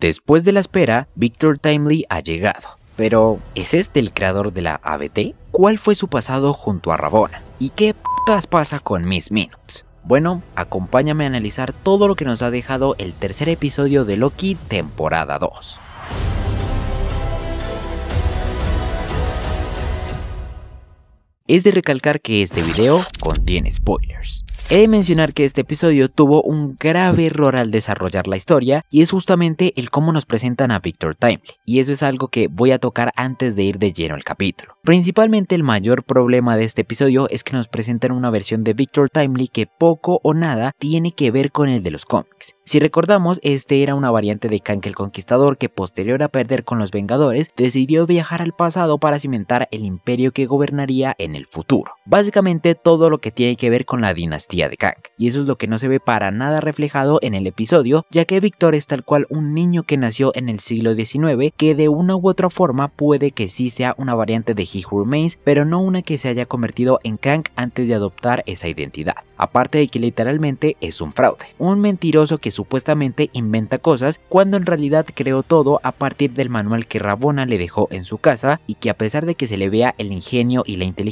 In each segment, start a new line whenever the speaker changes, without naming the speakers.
Después de la espera, Victor Timely ha llegado. Pero, ¿es este el creador de la ABT? ¿Cuál fue su pasado junto a Rabona? ¿Y qué putas pasa con Miss Minutes? Bueno, acompáñame a analizar todo lo que nos ha dejado el tercer episodio de Loki temporada 2. Es de recalcar que este video contiene spoilers. He de mencionar que este episodio tuvo un grave error al desarrollar la historia y es justamente el cómo nos presentan a Victor Timely, y eso es algo que voy a tocar antes de ir de lleno al capítulo. Principalmente el mayor problema de este episodio es que nos presentan una versión de Victor Timely que poco o nada tiene que ver con el de los cómics. Si recordamos, este era una variante de Kang el Conquistador que posterior a perder con los Vengadores, decidió viajar al pasado para cimentar el imperio que gobernaría en el futuro. Básicamente todo lo que tiene que ver con la dinastía de Kang, y eso es lo que no se ve para nada reflejado en el episodio, ya que Victor es tal cual un niño que nació en el siglo XIX, que de una u otra forma puede que sí sea una variante de He Who Remains, pero no una que se haya convertido en Kang antes de adoptar esa identidad. Aparte de que literalmente es un fraude, un mentiroso que supuestamente inventa cosas cuando en realidad creó todo a partir del manual que Rabona le dejó en su casa y que a pesar de que se le vea el ingenio y la inteligencia,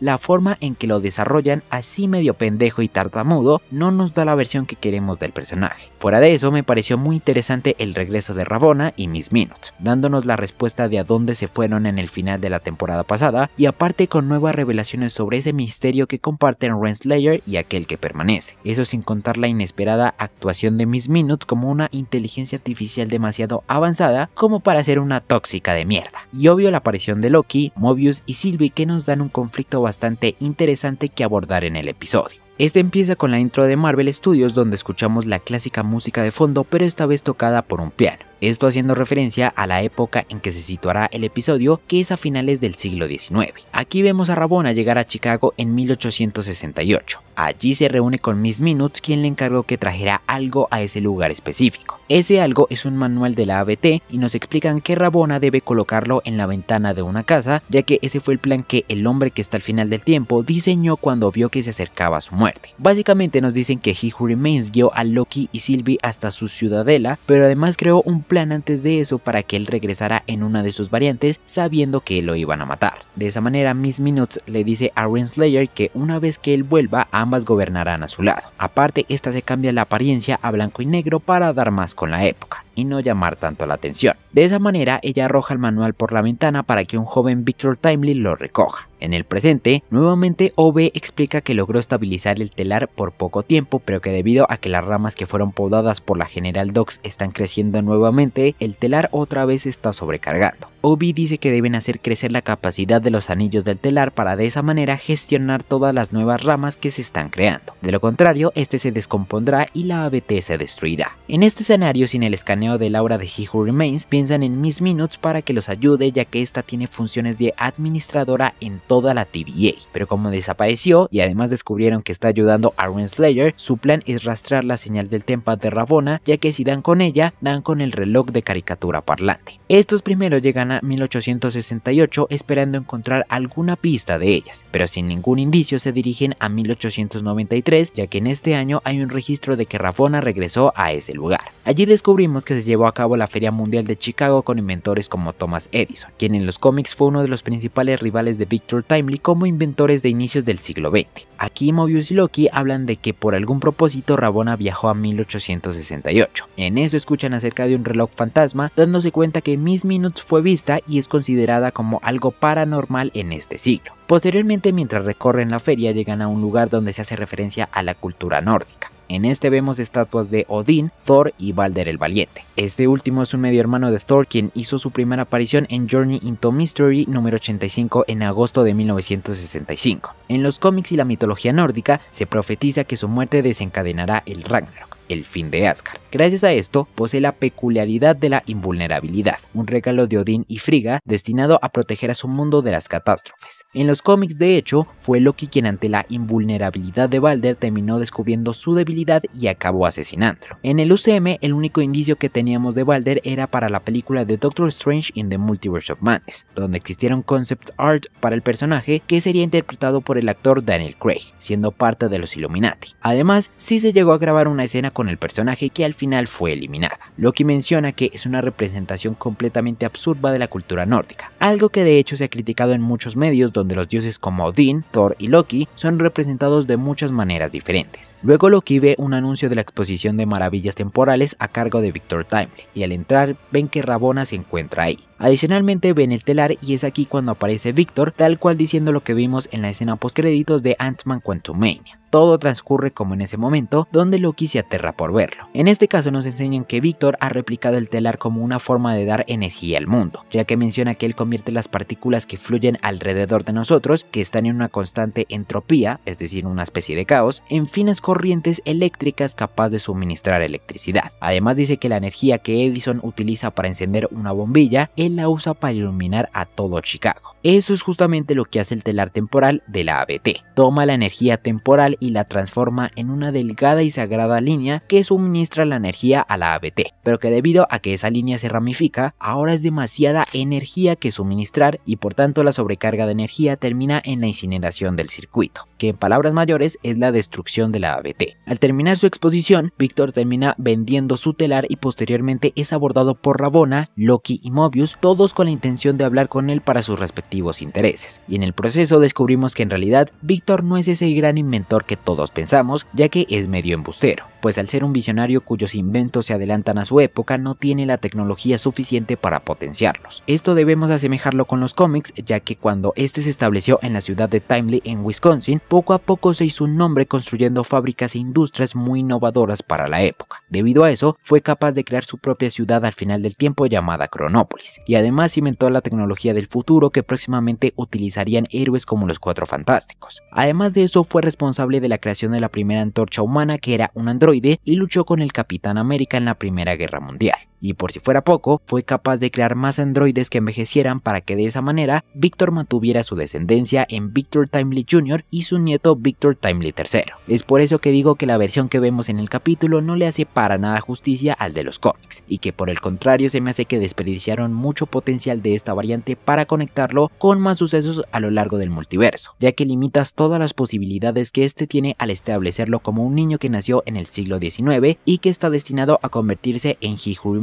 la forma en que lo desarrollan así medio pendejo y tartamudo no nos da la versión que queremos del personaje. Fuera de eso me pareció muy interesante el regreso de Rabona y Miss Minutes, dándonos la respuesta de a dónde se fueron en el final de la temporada pasada y aparte con nuevas revelaciones sobre ese misterio que comparten Renslayer y aquel que permanece. Eso sin contar la inesperada actuación de Miss Minutes como una inteligencia artificial demasiado avanzada como para ser una tóxica de mierda. Y obvio la aparición de Loki, Mobius y Sylvie que nos dan un conflicto bastante interesante que abordar en el episodio. Este empieza con la intro de Marvel Studios donde escuchamos la clásica música de fondo pero esta vez tocada por un piano esto haciendo referencia a la época en que se situará el episodio, que es a finales del siglo XIX. Aquí vemos a Rabona llegar a Chicago en 1868. Allí se reúne con Miss Minutes, quien le encargó que trajera algo a ese lugar específico. Ese algo es un manual de la ABT y nos explican que Rabona debe colocarlo en la ventana de una casa, ya que ese fue el plan que el hombre que está al final del tiempo diseñó cuando vio que se acercaba a su muerte. Básicamente nos dicen que He Who guió a Loki y Sylvie hasta su ciudadela, pero además creó un plan antes de eso para que él regresara en una de sus variantes sabiendo que lo iban a matar. De esa manera Miss Minutes le dice a Renslayer que una vez que él vuelva ambas gobernarán a su lado. Aparte esta se cambia la apariencia a blanco y negro para dar más con la época y no llamar tanto la atención. De esa manera ella arroja el manual por la ventana para que un joven Victor Timely lo recoja. En el presente, nuevamente OB explica que logró estabilizar el telar por poco tiempo, pero que debido a que las ramas que fueron podadas por la General Docs están creciendo nuevamente, el telar otra vez está sobrecargando. Obi dice que deben hacer crecer la capacidad de los anillos del telar para de esa manera gestionar todas las nuevas ramas que se están creando. De lo contrario, este se descompondrá y la ABT se destruirá. En este escenario, sin el escaneo de Laura de He Who Remains, piensan en Miss Minutes para que los ayude ya que esta tiene funciones de administradora en toda la TVA, pero como desapareció y además descubrieron que está ayudando a Renslayer, su plan es rastrear la señal del Tempa de Rabona, ya que si dan con ella, dan con el reloj de caricatura parlante. Estos primero llegan a 1868 esperando encontrar alguna pista de ellas, pero sin ningún indicio se dirigen a 1893, ya que en este año hay un registro de que Rabona regresó a ese lugar. Allí descubrimos que se llevó a cabo la Feria Mundial de Chicago con inventores como Thomas Edison, quien en los cómics fue uno de los principales rivales de Victor Timely como inventores de inicios del siglo XX. Aquí Mobius y Loki hablan de que por algún propósito Rabona viajó a 1868. En eso escuchan acerca de un reloj fantasma, dándose cuenta que Miss Minutes fue vista y es considerada como algo paranormal en este siglo. Posteriormente, mientras recorren la feria, llegan a un lugar donde se hace referencia a la cultura nórdica. En este vemos estatuas de Odín, Thor y Balder el Valiente. Este último es un medio hermano de Thor quien hizo su primera aparición en Journey into Mystery número 85 en agosto de 1965. En los cómics y la mitología nórdica se profetiza que su muerte desencadenará el Ragnarok el fin de Asgard. Gracias a esto, posee la peculiaridad de la invulnerabilidad, un regalo de Odín y Frigga destinado a proteger a su mundo de las catástrofes. En los cómics, de hecho, fue Loki quien ante la invulnerabilidad de Balder terminó descubriendo su debilidad y acabó asesinándolo. En el UCM, el único indicio que teníamos de Balder era para la película de Doctor Strange in the Multiverse of Madness, donde existieron concept art para el personaje que sería interpretado por el actor Daniel Craig, siendo parte de los Illuminati. Además, sí se llegó a grabar una escena con el personaje que al final fue eliminada. Loki menciona que es una representación completamente absurda de la cultura nórdica, algo que de hecho se ha criticado en muchos medios donde los dioses como Odin, Thor y Loki son representados de muchas maneras diferentes. Luego Loki ve un anuncio de la exposición de maravillas temporales a cargo de Victor Timely, y al entrar ven que Rabona se encuentra ahí. Adicionalmente ven el telar y es aquí cuando aparece Victor, tal cual diciendo lo que vimos en la escena postcréditos de Ant-Man Quantumania. Todo transcurre como en ese momento, donde Loki se aterra por verlo. En este caso nos enseñan que Victor ha replicado el telar como una forma de dar energía al mundo, ya que menciona que él convierte las partículas que fluyen alrededor de nosotros, que están en una constante entropía, es decir, una especie de caos, en finas corrientes eléctricas capaz de suministrar electricidad. Además dice que la energía que Edison utiliza para encender una bombilla, él la usa para iluminar a todo Chicago. Eso es justamente lo que hace el telar temporal de la ABT. Toma la energía temporal y la transforma en una delgada y sagrada línea que suministra la energía a la ABT, pero que debido a que esa línea se ramifica, ahora es demasiada energía que suministrar y por tanto la sobrecarga de energía termina en la incineración del circuito, en palabras mayores es la destrucción de la ABT. Al terminar su exposición, Víctor termina vendiendo su telar y posteriormente es abordado por Rabona, Loki y Mobius, todos con la intención de hablar con él para sus respectivos intereses. Y en el proceso descubrimos que en realidad Víctor no es ese gran inventor que todos pensamos, ya que es medio embustero, pues al ser un visionario cuyos inventos se adelantan a su época no tiene la tecnología suficiente para potenciarlos. Esto debemos asemejarlo con los cómics, ya que cuando este se estableció en la ciudad de Timely en Wisconsin, poco a poco se hizo un nombre construyendo fábricas e industrias muy innovadoras para la época. Debido a eso, fue capaz de crear su propia ciudad al final del tiempo llamada Cronópolis, y además inventó la tecnología del futuro que próximamente utilizarían héroes como los Cuatro Fantásticos. Además de eso, fue responsable de la creación de la primera antorcha humana que era un androide y luchó con el Capitán América en la Primera Guerra Mundial y por si fuera poco, fue capaz de crear más androides que envejecieran para que de esa manera Victor mantuviera su descendencia en Victor Timely Jr. y su nieto Victor Timely III. Es por eso que digo que la versión que vemos en el capítulo no le hace para nada justicia al de los cómics, y que por el contrario se me hace que desperdiciaron mucho potencial de esta variante para conectarlo con más sucesos a lo largo del multiverso, ya que limitas todas las posibilidades que este tiene al establecerlo como un niño que nació en el siglo XIX y que está destinado a convertirse en He Who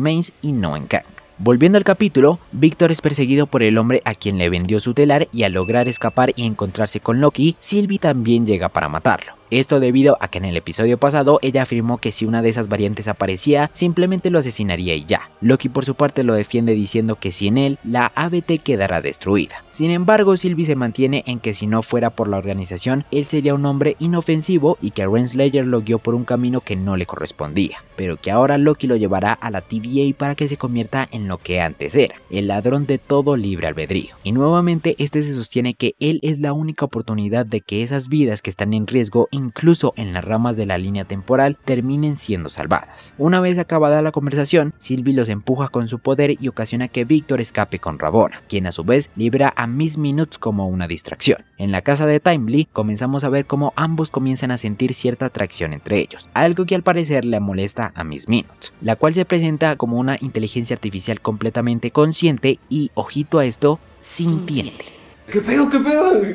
no en Kang. Volviendo al capítulo, Víctor es perseguido por el hombre a quien le vendió su telar y al lograr escapar y encontrarse con Loki, Sylvie también llega para matarlo. Esto debido a que en el episodio pasado ella afirmó que si una de esas variantes aparecía, simplemente lo asesinaría y ya. Loki por su parte lo defiende diciendo que sin él, la ABT quedará destruida. Sin embargo, Sylvie se mantiene en que si no fuera por la organización, él sería un hombre inofensivo y que Renslayer lo guió por un camino que no le correspondía, pero que ahora Loki lo llevará a la TVA para que se convierta en lo que antes era, el ladrón de todo libre albedrío. Y nuevamente este se sostiene que él es la única oportunidad de que esas vidas que están en riesgo incluso en las ramas de la línea temporal, terminen siendo salvadas. Una vez acabada la conversación, Sylvie los empuja con su poder y ocasiona que Victor escape con Rabona, quien a su vez libera a Miss Minutes como una distracción. En la casa de Timely comenzamos a ver cómo ambos comienzan a sentir cierta atracción entre ellos, algo que al parecer le molesta a Miss Minutes, la cual se presenta como una inteligencia artificial completamente consciente y, ojito a esto, sintiente.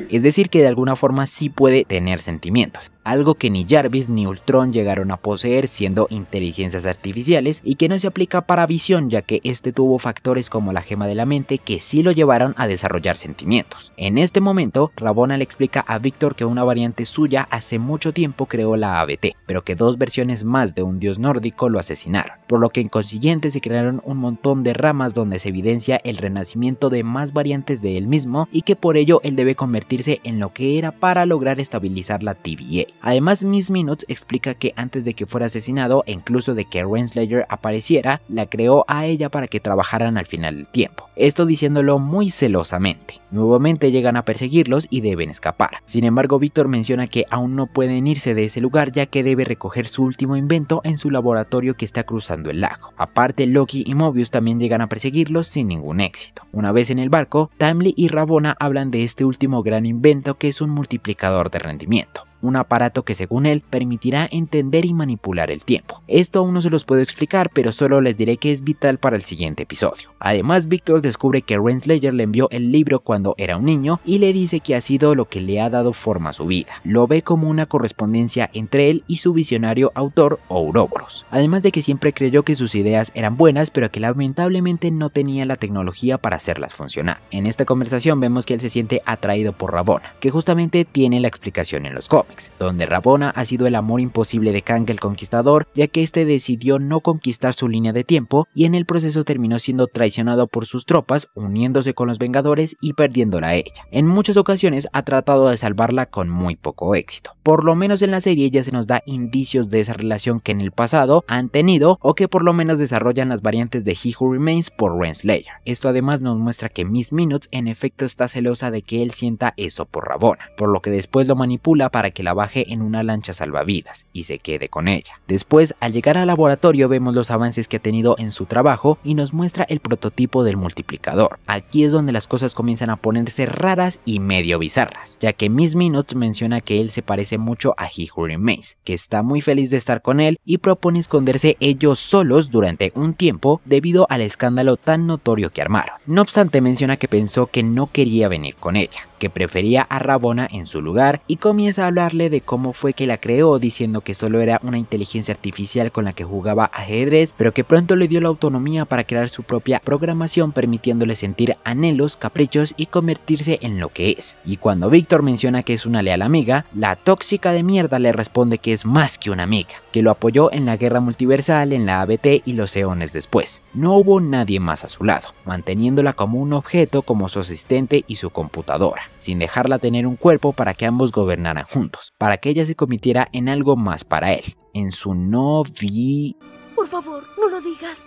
Es decir, que de alguna forma sí puede tener sentimientos algo que ni Jarvis ni Ultron llegaron a poseer siendo inteligencias artificiales y que no se aplica para Visión ya que este tuvo factores como la gema de la mente que sí lo llevaron a desarrollar sentimientos. En este momento, Rabona le explica a Víctor que una variante suya hace mucho tiempo creó la ABT, pero que dos versiones más de un dios nórdico lo asesinaron, por lo que en consiguiente se crearon un montón de ramas donde se evidencia el renacimiento de más variantes de él mismo y que ello él debe convertirse en lo que era para lograr estabilizar la TVA. Además, Miss Minutes explica que antes de que fuera asesinado e incluso de que Renslayer apareciera, la creó a ella para que trabajaran al final del tiempo. Esto diciéndolo muy celosamente. Nuevamente llegan a perseguirlos y deben escapar. Sin embargo, Víctor menciona que aún no pueden irse de ese lugar ya que debe recoger su último invento en su laboratorio que está cruzando el lago. Aparte, Loki y Mobius también llegan a perseguirlos sin ningún éxito. Una vez en el barco, Timely y Rabona hablan de este último gran invento que es un multiplicador de rendimiento un aparato que según él permitirá entender y manipular el tiempo. Esto aún no se los puedo explicar, pero solo les diré que es vital para el siguiente episodio. Además, Victor descubre que Renslayer le envió el libro cuando era un niño y le dice que ha sido lo que le ha dado forma a su vida. Lo ve como una correspondencia entre él y su visionario autor Ouroboros. Además de que siempre creyó que sus ideas eran buenas, pero que lamentablemente no tenía la tecnología para hacerlas funcionar. En esta conversación vemos que él se siente atraído por Rabona, que justamente tiene la explicación en los cómics, donde Rabona ha sido el amor imposible de Kang el Conquistador, ya que este decidió no conquistar su línea de tiempo y en el proceso terminó siendo traicionado por sus tropas, uniéndose con los Vengadores y perdiéndola a ella. En muchas ocasiones ha tratado de salvarla con muy poco éxito. Por lo menos en la serie ya se nos da indicios de esa relación que en el pasado han tenido o que por lo menos desarrollan las variantes de He Who Remains por Renslayer. Esto además nos muestra que Miss Minutes en efecto está celosa de que él sienta eso por Rabona, por lo que después lo manipula para que la baje en una lancha salvavidas y se quede con ella. Después, al llegar al laboratorio vemos los avances que ha tenido en su trabajo y nos muestra el prototipo del multiplicador. Aquí es donde las cosas comienzan a ponerse raras y medio bizarras, ya que Miss Minutes menciona que él se parece mucho a Who Remains, que está muy feliz de estar con él y propone esconderse ellos solos durante un tiempo debido al escándalo tan notorio que armaron. No obstante menciona que pensó que no quería venir con ella, que prefería a Rabona en su lugar y comienza a hablarle de cómo fue que la creó diciendo que solo era una inteligencia artificial con la que jugaba ajedrez, pero que pronto le dio la autonomía para crear su propia programación permitiéndole sentir anhelos, caprichos y convertirse en lo que es. Y cuando Víctor menciona que es una leal amiga, la tóxica de mierda le responde que es más que una amiga, que lo apoyó en la guerra multiversal, en la ABT y los eones después. No hubo nadie más a su lado, manteniéndola como un objeto como su asistente y su computadora sin dejarla tener un cuerpo para que ambos gobernaran juntos, para que ella se convirtiera en algo más para él, en su novi...
Por favor, no lo digas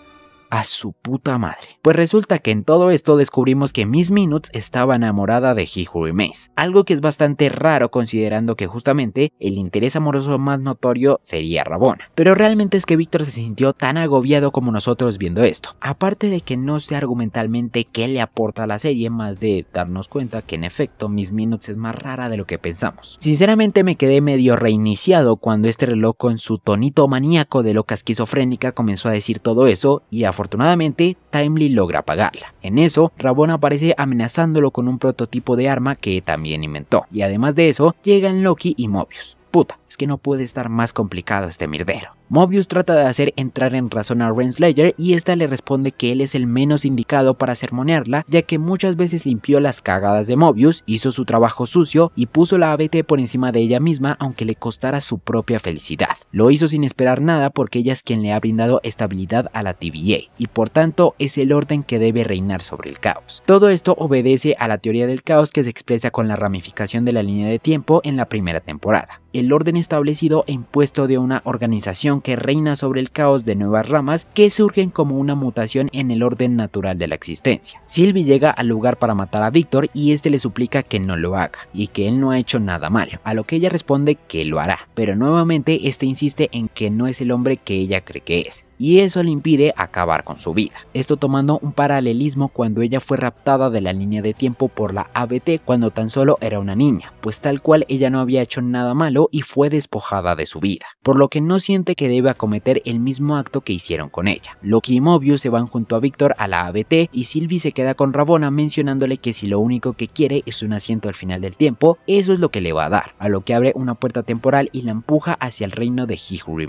a su puta madre. Pues resulta que en todo esto descubrimos que Miss Minutes estaba enamorada de He Who Remains, algo que es bastante raro considerando que justamente el interés amoroso más notorio sería Rabona. Pero realmente es que Víctor se sintió tan agobiado como nosotros viendo esto. Aparte de que no sé argumentalmente qué le aporta a la serie más de darnos cuenta que en efecto Miss Minutes es más rara de lo que pensamos. Sinceramente me quedé medio reiniciado cuando este reloj con su tonito maníaco de loca esquizofrénica comenzó a decir todo eso y a Afortunadamente, Timely logra apagarla. En eso, Rabona aparece amenazándolo con un prototipo de arma que también inventó. Y además de eso, llegan Loki y Mobius. Puta, es que no puede estar más complicado este mirdero. Mobius trata de hacer entrar en razón a Renslayer y esta le responde que él es el menos indicado para sermonearla, ya que muchas veces limpió las cagadas de Mobius, hizo su trabajo sucio y puso la ABT por encima de ella misma aunque le costara su propia felicidad. Lo hizo sin esperar nada porque ella es quien le ha brindado estabilidad a la TVA y por tanto es el orden que debe reinar sobre el caos. Todo esto obedece a la teoría del caos que se expresa con la ramificación de la línea de tiempo en la primera temporada. El orden establecido e impuesto de una organización que reina sobre el caos de nuevas ramas que surgen como una mutación en el orden natural de la existencia. Sylvie llega al lugar para matar a Víctor y este le suplica que no lo haga y que él no ha hecho nada malo, a lo que ella responde que lo hará, pero nuevamente este insiste en que no es el hombre que ella cree que es y eso le impide acabar con su vida. Esto tomando un paralelismo cuando ella fue raptada de la línea de tiempo por la ABT cuando tan solo era una niña, pues tal cual ella no había hecho nada malo y fue despojada de su vida, por lo que no siente que debe acometer el mismo acto que hicieron con ella. Loki y Mobius se van junto a Víctor a la ABT y Sylvie se queda con Rabona mencionándole que si lo único que quiere es un asiento al final del tiempo, eso es lo que le va a dar, a lo que abre una puerta temporal y la empuja hacia el reino de He Who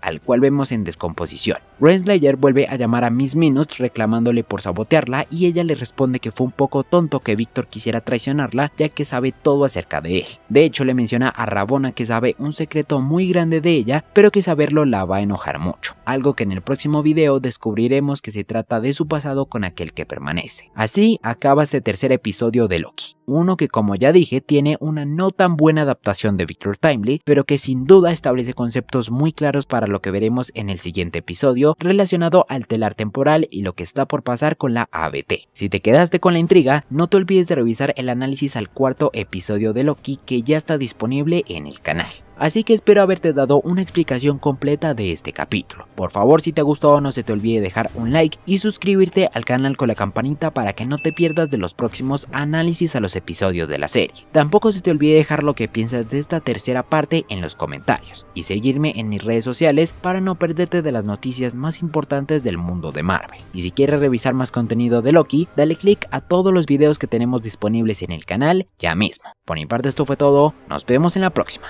al cual vemos en descomposición. Renslayer vuelve a llamar a Miss Minutes reclamándole por sabotearla y ella le responde que fue un poco tonto que Víctor quisiera traicionarla ya que sabe todo acerca de él. De hecho le menciona a Rabona que sabe un secreto muy grande de ella pero que saberlo la va a enojar mucho, algo que en el próximo video descubriremos que se trata de su pasado con aquel que permanece. Así acaba este tercer episodio de Loki uno que como ya dije tiene una no tan buena adaptación de Victor Timely, pero que sin duda establece conceptos muy claros para lo que veremos en el siguiente episodio relacionado al telar temporal y lo que está por pasar con la ABT. Si te quedaste con la intriga, no te olvides de revisar el análisis al cuarto episodio de Loki que ya está disponible en el canal. Así que espero haberte dado una explicación completa de este capítulo. Por favor si te ha gustado no se te olvide dejar un like y suscribirte al canal con la campanita para que no te pierdas de los próximos análisis a los episodios de la serie. Tampoco se te olvide dejar lo que piensas de esta tercera parte en los comentarios y seguirme en mis redes sociales para no perderte de las noticias más importantes del mundo de Marvel. Y si quieres revisar más contenido de Loki, dale click a todos los videos que tenemos disponibles en el canal ya mismo. Por mi parte esto fue todo, nos vemos en la próxima.